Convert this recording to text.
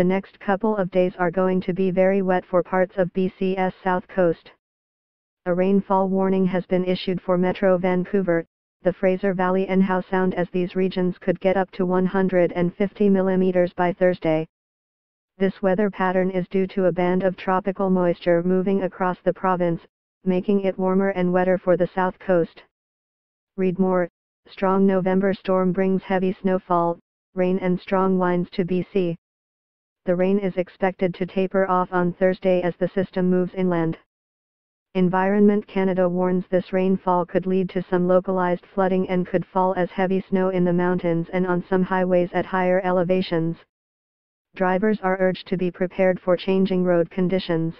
The next couple of days are going to be very wet for parts of BC's south coast. A rainfall warning has been issued for Metro Vancouver, the Fraser Valley and Howe Sound as these regions could get up to 150 mm by Thursday. This weather pattern is due to a band of tropical moisture moving across the province, making it warmer and wetter for the south coast. Read more, strong November storm brings heavy snowfall, rain and strong winds to BC. The rain is expected to taper off on Thursday as the system moves inland. Environment Canada warns this rainfall could lead to some localized flooding and could fall as heavy snow in the mountains and on some highways at higher elevations. Drivers are urged to be prepared for changing road conditions.